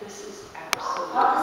This is absolutely,